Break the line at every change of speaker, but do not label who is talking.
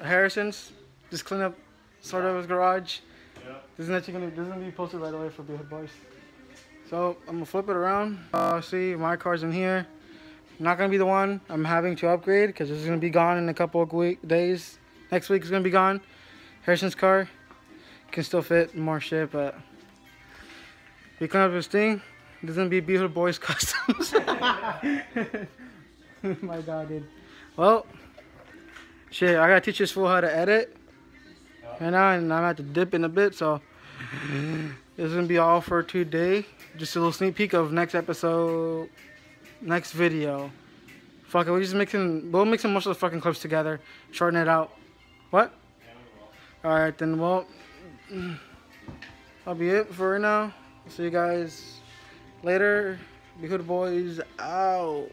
Harrison's. Just clean up sort of his garage.
Yeah.
This is actually gonna this is gonna be posted right away for B-hood Bois. So I'm gonna flip it around. Uh, see my car's in here. Not gonna be the one I'm having to upgrade because this is gonna be gone in a couple of week days. Next week is gonna be gone. Harrison's car can still fit more shit, but we clean up this thing. This is gonna be Beer Boys customs. my god, dude. Well, shit, I gotta teach this fool how to edit. Right now, and I'm at to dip in a bit, so this is gonna be all for today. Just a little sneak peek of next episode, next video. Fuck it, we're just mixing, we'll mixing most of the fucking clips together, shorten it out. What? All right, then. Well, that'll be it for right now. See you guys later. B-hood Bois out.